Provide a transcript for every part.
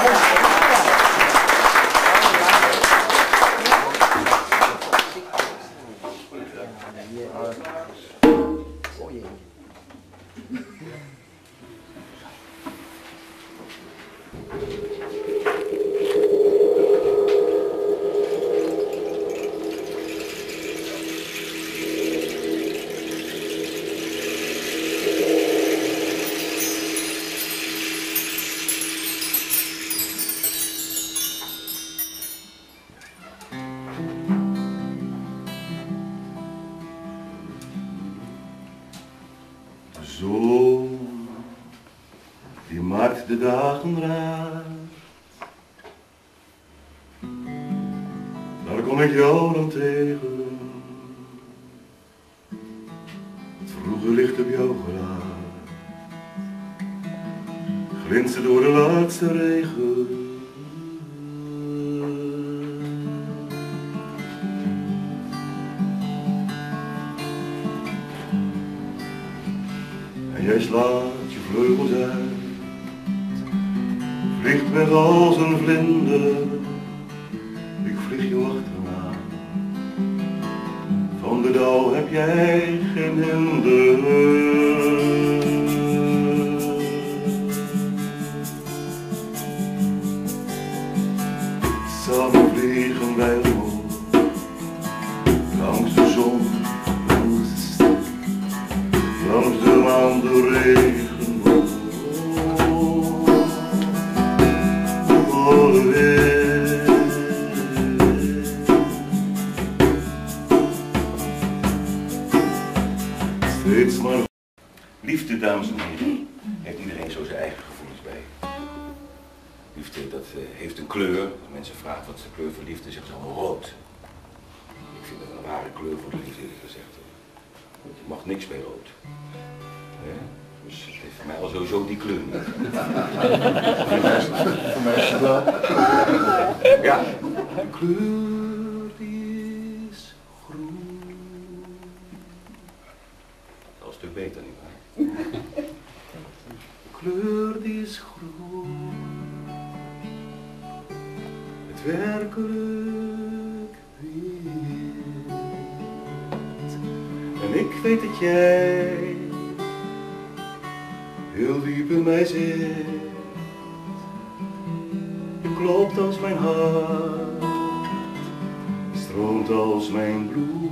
Thank you. Zon, die maakt de dagen raar. Daar kom ik jou dan tegen. Het vroege licht op jouw gelaat. Glinstert door de laatste regen. Jij slaat je vleugels uit, vliegt weg als een vlinder, ik vlieg je achterna. Van de dauw heb jij geen hinder. Langs de regenboog. Steeds maar. Liefde, dames en heren, heeft iedereen zo zijn eigen gevoelens bij. Liefde, dat eh, heeft een kleur. Als mensen vragen wat is de kleur van liefde, zeggen ze allemaal rood. Ik vind dat een rare kleur voor de liefde, eerlijk gezegd. Je mag niks bij rood. Dus het heeft voor mij al sowieso die kleur niet. Voor mij is het wel. Ja. De kleur die is groen. Dat is een stuk beter, nietwaar? De kleur die is groen. Het werkelijk wit. En ik weet dat jij heel diep in mij zit. Je klopt als mijn hart, stroomt als mijn bloed.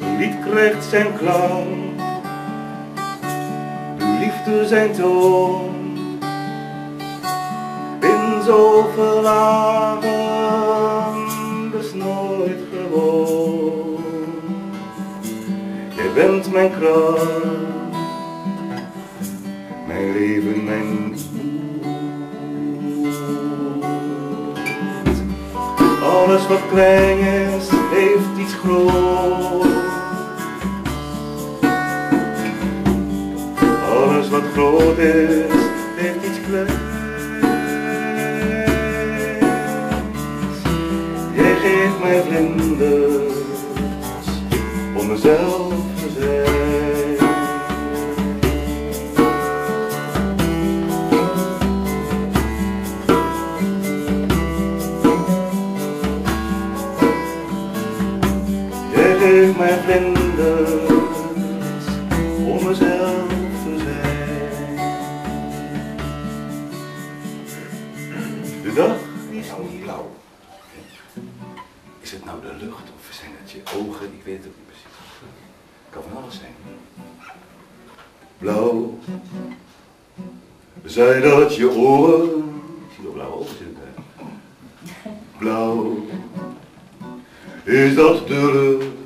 Een lied krijgt zijn klank, de liefde zijn toon. In zoveel lagen, Mijn kracht, mijn leven, mijn. Alles wat klein is, heeft iets groot. Alles wat groot is, heeft iets kleins. Jij geeft mij vlinders om mezelf Jij geeft mij vlinders om mezelf te zijn. De dag is niet blauw. Is het nou de lucht of zijn het je ogen? Ik weet het ook niet precies. Kan van alles zijn. Blauw. Zijn dat je ogen? Ik zie nog blauwe ogen zitten. Blauw. Is dat de lucht?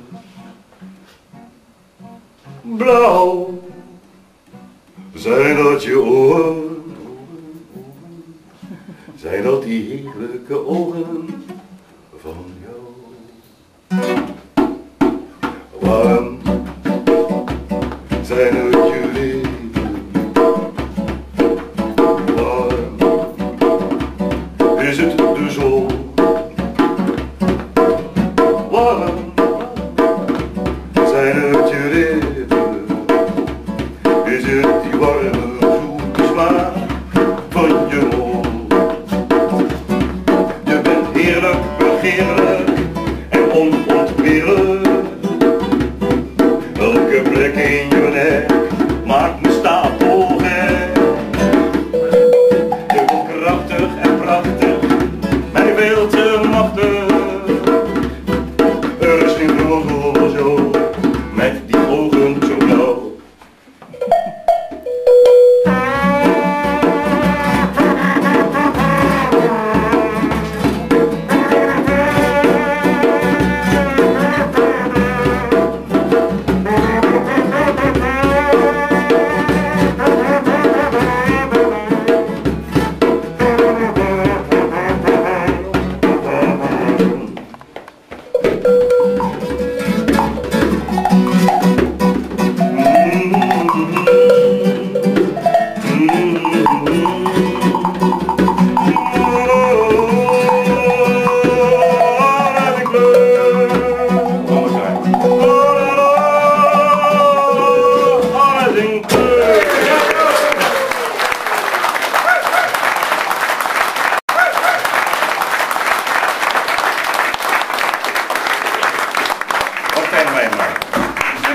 Blauw. Zijn dat je ogen? Zijn dat die heerlijke ogen van jou?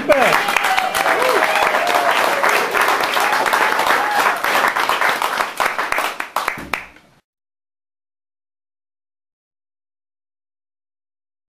back.